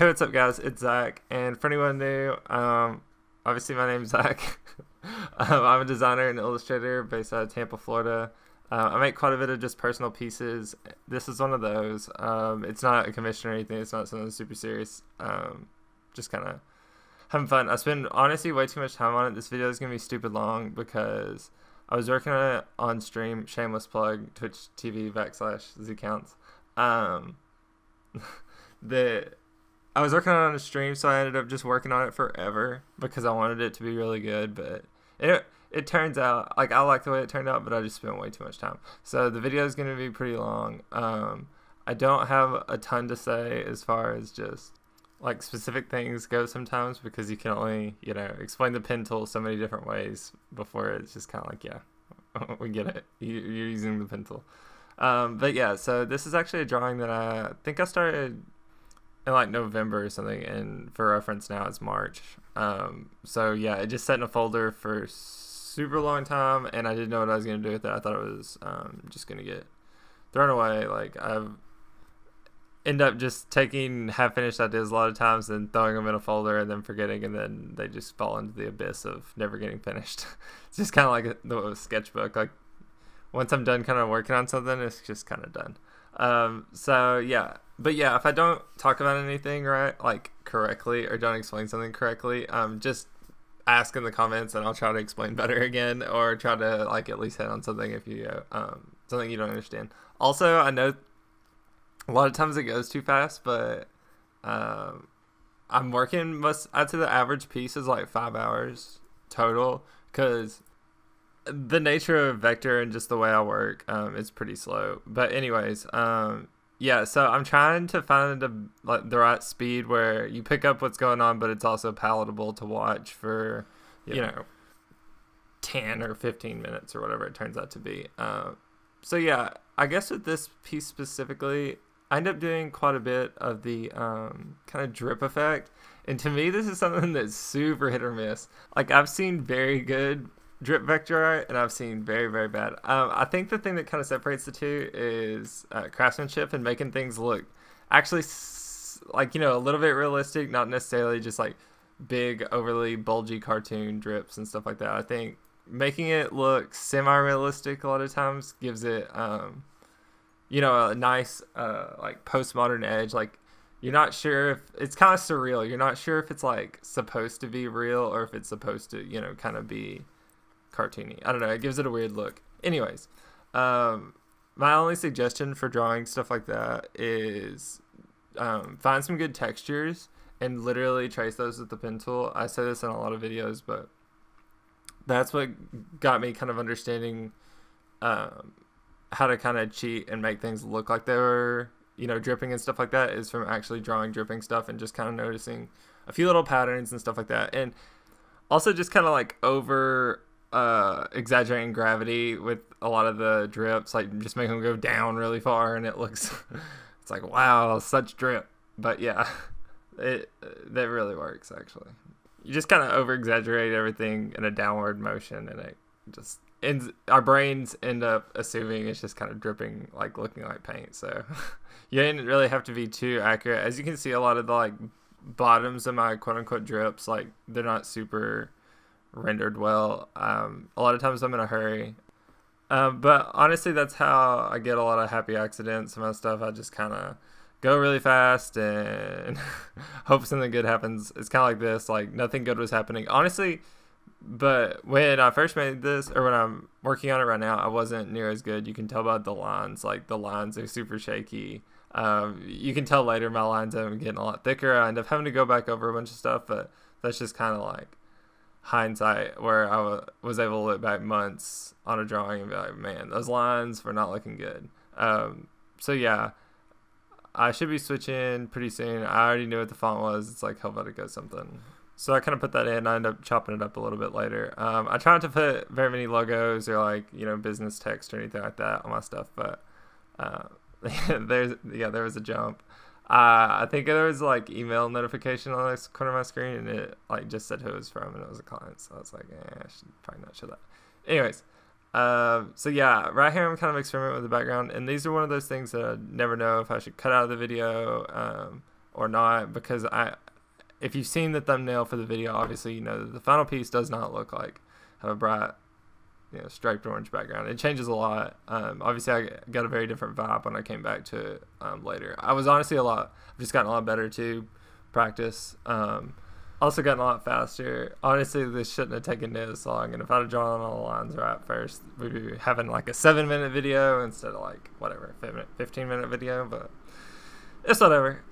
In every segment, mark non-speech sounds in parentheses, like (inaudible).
Hey, what's up, guys? It's Zac, and for anyone new, um, obviously my name's (laughs) Zac. um, I'm a designer and illustrator based out of Tampa, Florida. Uh, I make quite a bit of just personal pieces. This is one of those. Um, it's not a commission or anything. It's not something super serious. Um, just kind of having fun. I spend honestly way too much time on it. This video is gonna be stupid long because I was working on it on stream. Shameless plug. Twitch TV backslash Z counts. Um, (laughs) the I was working on a stream, so I ended up just working on it forever because I wanted it to be really good. But it it turns out like I like the way it turned out, but I just spent way too much time. So the video is going to be pretty long. Um, I don't have a ton to say as far as just like specific things go sometimes because you can only you know explain the pen tool so many different ways before it's just kind of like yeah (laughs) we get it you're using the pen tool um, but yeah so this is actually a drawing that i think i started in like November or something, and for reference now it's March. Um, so yeah, it just set in a folder for super long time, and I didn't know what I was gonna do with it. I thought it was um, just gonna get thrown away. Like I've end up just taking half finished ideas a lot of times and throwing them in a folder and then forgetting, and then they just fall into the abyss of never getting finished. (laughs) it's just kind of like a, the sketchbook. Like once I'm done, kind of working on something, it's just kind of done. Um, so yeah, but yeah, if I don't talk about anything right, like correctly, or don't explain something correctly, um, just ask in the comments and I'll try to explain better again, or try to like at least hit on something if you um something you don't understand. Also, I know a lot of times it goes too fast, but um, I'm working most. I'd say the average piece is like five hours total because the nature of vector and just the way I work um, is pretty slow. But anyways, um, yeah. So I'm trying to find a, like the right speed where you pick up what's going on, but it's also palatable to watch for you know ten or fifteen minutes or whatever it turns out to be. Uh, so yeah, I guess with this piece specifically, I end up doing quite a bit of the um, kind of drip effect. And to me, this is something that's super hit or miss. Like I've seen very good drip vector art, and I've seen very, very bad. Um, I think the thing that kind of separates the two is uh, craftsmanship and making things look actually s- like you know a little bit realistic, not necessarily just like big, overly bulgy cartoon drips and stuff like that. I think making it look semi-realistic a lot of times gives it, um, you know, a nice uh, like postmodern edge. Like you're not sure if it's kind of surreal. You're not sure if it's like supposed to be real or if it's supposed to, you know, kind of be cartoony. I don't know. It gives it a weird look. Anyways, um, my only suggestion for drawing stuff like that is um, find some good textures and literally trace those with the pen tool. I say this in a lot of videos, but that's what got me kind of understanding um, how to kind of cheat and make things look like they were, you know, dripping and stuff like that is from actually drawing dripping stuff and just kind of noticing a few little patterns and stuff like that. And also just kind of like over uh, exaggerating gravity with a lot of the drips, like just make them go down really far, and it looks, (laughs) it's like wow, such drip. But yeah, (laughs) it that really works actually. You just kind of over exaggerate everything in a downward motion, and it just ends. Our brains end up assuming it's just kind of dripping, like looking like paint. So (laughs) you didn't really have to be too accurate. As you can see, a lot of the like bottoms of my quote unquote drips, like they're not super rendered well. Um, a lot of times I'm in a hurry. Um, but honestly, that's how I get a lot of happy accidents and my stuff. I just kind of go really fast and (laughs) hope something good happens. It's kind of like this, like nothing good was happening. Honestly, but when I first made this, or when I'm working on it right now, I wasn't near as good. You can tell by the lines, like the lines are super shaky. Um, you can tell later my lines are getting a lot thicker. I end up having to go back over a bunch of stuff, but that's just kind of like hindsight where I was able to look back months on a drawing and be like, man, those lines were not looking good. Um, so yeah, I should be switching pretty soon. I already knew what the font was. It's like Helvetica something. So I kind of put that in. I end up chopping it up a little bit later. Um, I try not to put very many logos or like you know business text or anything like that on my stuff, but uh, (laughs) there's yeah there was a jump. Uh, I think there was like email notification on the corner of my screen, and it like just said who it was from, and it was a client. So I was like, eh, I should probably not show that. Anyways, um, so yeah, right here I'm kind of experimenting with the background, and these are one of those things that I never know if I should cut out of the video, um, or not because I if you've seen the thumbnail for the video, obviously you know that the final piece does not look like have a bright, you know, striped orange background. It changes a lot. Um, obviously, I got a very different vibe when I came back to it um, later. I was honestly a lot. I've just gotten a lot better to practice. Um, also gotten a lot faster. Honestly, this shouldn't have taken this long. And if I'd have drawn all the lines right first, we'd be having like a seven minute video instead of like whatever, 15 minute video. But it's whatever.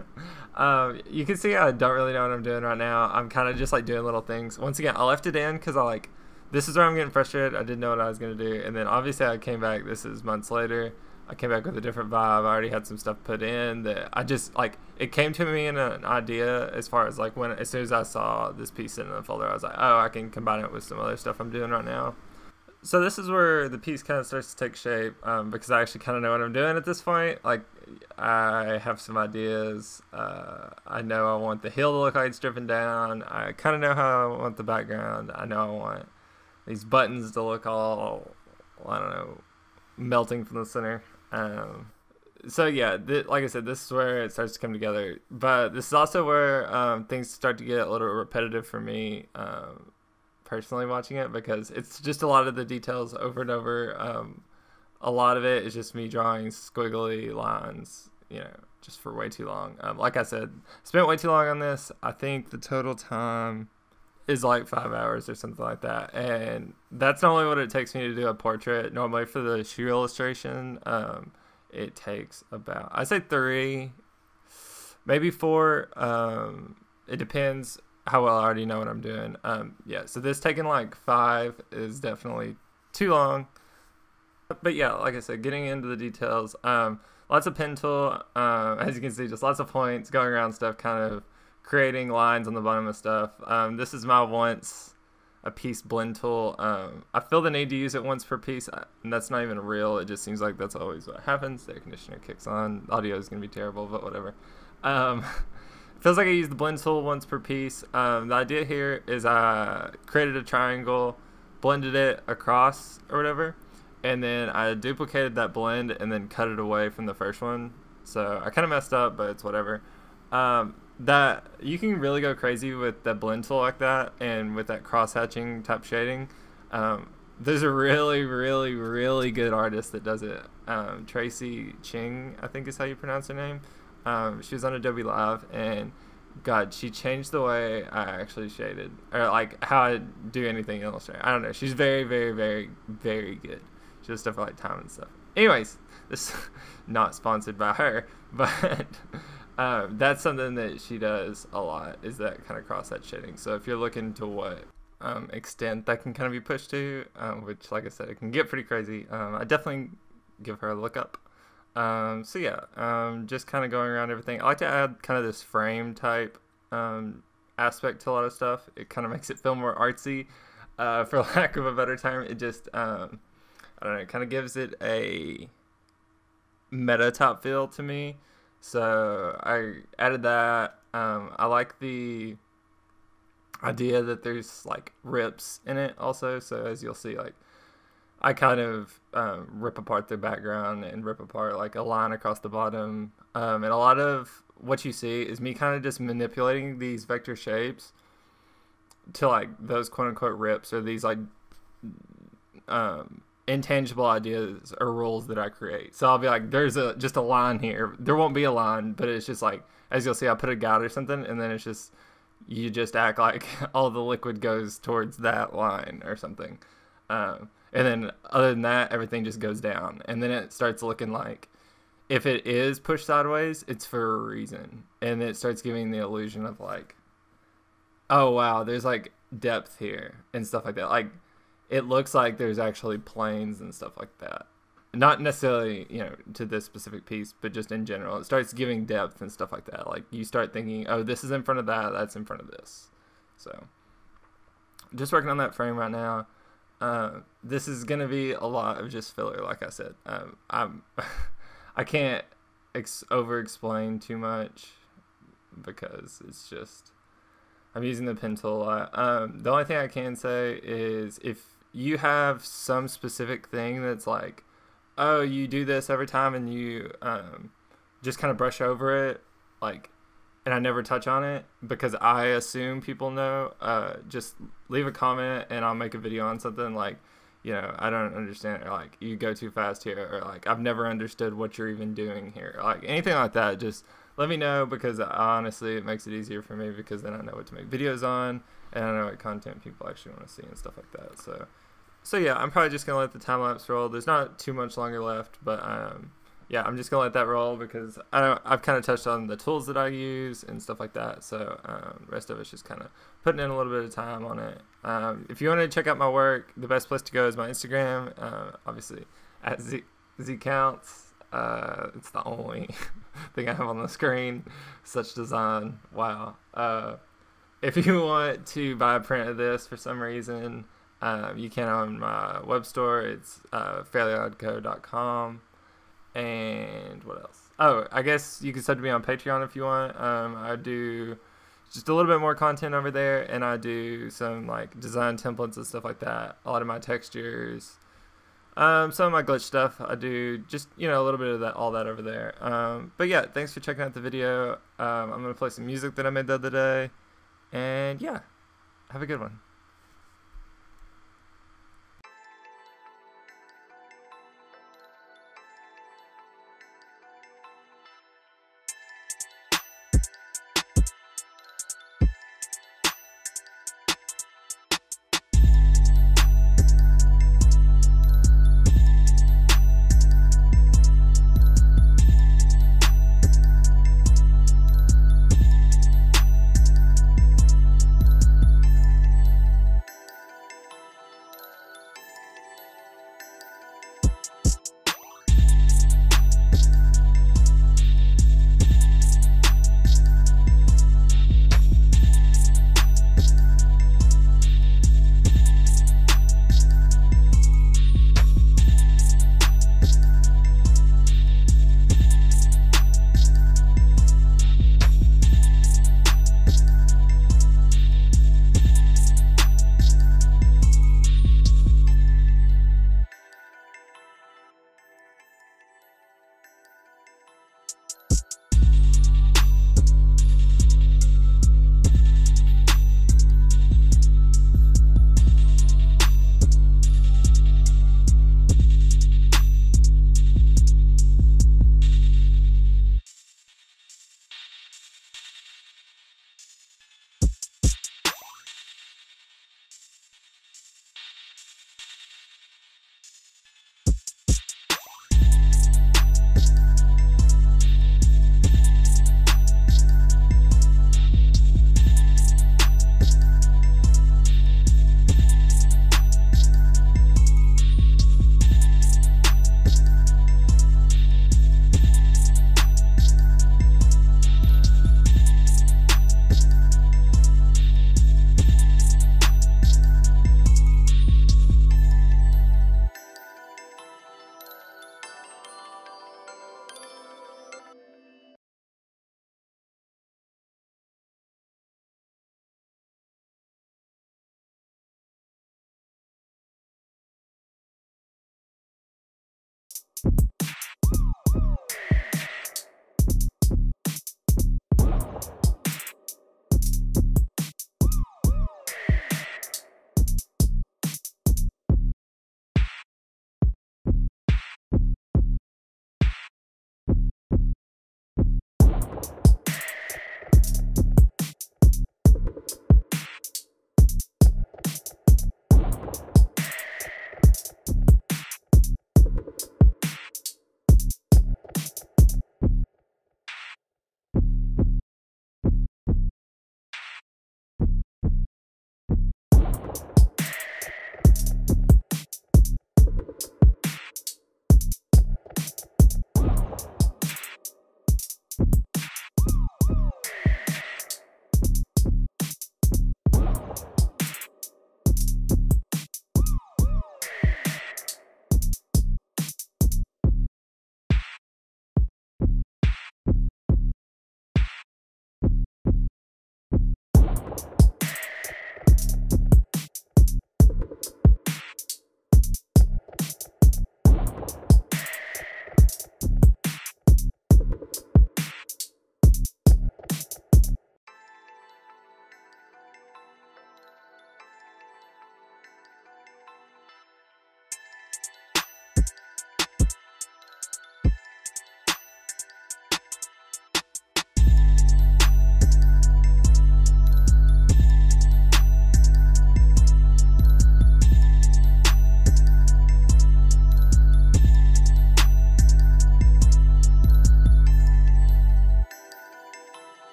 (laughs) um, you can see I don't really know what I'm doing right now. I'm kind of just like doing little things. Once again, I left it in because I like this is where I'm getting frustrated. I didn't know what I was gonna do, and then obviously I came back. This is months later. I came back with a different vibe. I already had some stuff put in that I just like. It came to me in an idea as far as like when as soon as I saw this piece in the folder, I was like, oh, I can combine it with some other stuff I'm doing right now so this is where the piece kind of starts to take shape um, because I actually kind of know what I'm doing at this point. Like I have some ideas. Uh, I know I want the hill to look like it's driven down. I kind of know how I want the background. I know I want these buttons to look all I don't know melting from the center. Um, so yeah, th- like I said, this is where it starts to come together. But this is also where um, things start to get a little repetitive for me. Um, personally watching it because it's just a lot of the details over and over. Um, a lot of it is just me drawing squiggly lines, you know, just for way too long. Um, like I said, spent way too long on this. I think the total time is like five hours or something like that. And that's normally what it takes me to do a portrait. Normally for the shoe illustration, um, it takes about, I say three, maybe four. Um, it depends how well I already know what I'm doing. Um, yeah, so this taking like five is definitely too long. But yeah, like I said, getting into the details. Um, lots of pen tool, um, as you can see, just lots of points going around stuff, kind of creating lines on the bottom of stuff. Um, this is my once a piece blend tool. Um, I feel the need to use it once per piece, uh, and that's not even real. It just seems like that's always what happens. The air conditioner kicks on. Audio is going to be terrible, but whatever. Um, (laughs) feels like I use the blend tool once per piece. Um, the idea here is I created a triangle, blended it across or whatever, and then I duplicated that blend and then cut it away from the first one. So I kind of messed up, but it's whatever. Um, that you can really go crazy with the blend tool like that and with that cross hatching type shading. Um, there's a really, really, really good artist that does it. Um, Tracie Ching, I think is how you pronounce her name. Um, she was on Adobe Live, and God, she changed the way I actually shaded, or like how I do anything in Illustrator. I don't know. She's very, very, very, very good. She does stuff like time and stuff. Anyways, this (laughs) not sponsored by her, (laughs) but um, that's something that she does a lot. Is that kind of cross hatch shading? So if you're looking to what um, extent that can kind of be pushed to, um, which, like I said, it can get pretty crazy. Um, I definitely give her a look up. Um, so yeah, um, just kind of going around everything. I like to add kind of this frame type um, aspect to a lot of stuff. It kind of makes it feel more artsy, uh, for (laughs) lack of a better term. It just, I don't know, it kind of gives it a meta top feel to me. So I added that. Um, I like the idea that there's like rips in it also. So as you'll see, like I kind of um, rip apart the background and rip apart like a line across the bottom. Um, and a lot of what you see is me kind of just manipulating these vector shapes to like those quote unquote rips or these like um, intangible ideas or rules that I create. So I'll be like, there's a just a line here. There won't be a line, but it's just like as you'll see, I put a guide or something, and then it's just you just act like (laughs) all the liquid goes towards that line or something. Um, and then other than that, everything just goes down. And then it starts looking like if it is pushed sideways, it's for a reason. And it starts giving the illusion of like, oh wow, there's like depth here and stuff like that. Like it looks like there's actually planes and stuff like that. Not necessarily, you know, to this specific piece, but just in general. It starts giving depth and stuff like that. Like you start thinking, oh, this is in front of that, that's in front of this. So just working on that frame right now. Uh, this is gonna be a lot of just filler, like I said. Um, I'm (laughs) I can't ex- over explain too much because it's just I'm using the pen tool a lot. Um, the only thing I can say is if you have some specific thing that's like, oh, you do this every time and you um, just kind of brush over it, like and I never touch on it because I assume people know. Uh, just leave a comment and I'll make a video on something like, you know, I don't understand, or like you go too fast here, or like I've never understood what you're even doing here, like anything like that. Just let me know because honestly, it makes it easier for me because then I know what to make videos on and I know what content people actually want to see and stuff like that. So, so yeah, I'm probably just gonna let the time lapse roll. There's not too much longer left, but um, yeah, I'm just gonna let that roll because I don't, I've kind of touched on the tools that I use and stuff like that. So um, rest of it's just kind of putting in a little bit of time on it. Um, if you want to check out my work, the best place to go is my Instagram, uh, obviously at Z, Z counts. Uh, it's the only (laughs) thing I have on the screen. Such design, wow. Uh, if you (laughs) want to buy a print of this for some reason, um, you can on my web store. It's uh, fairlyoddco.com. And what else? Oh, I guess you can sub to me on Patreon if you want. Um, I do just a little bit more content over there, and I do some like design templates and stuff like that. A lot of my textures, um, some of my glitch stuff. I do just you know a little bit of that, all that over there. Um, but yeah, thanks for checking out the video. Um, I'm gonna play some music that I made the other day, and yeah, have a good one.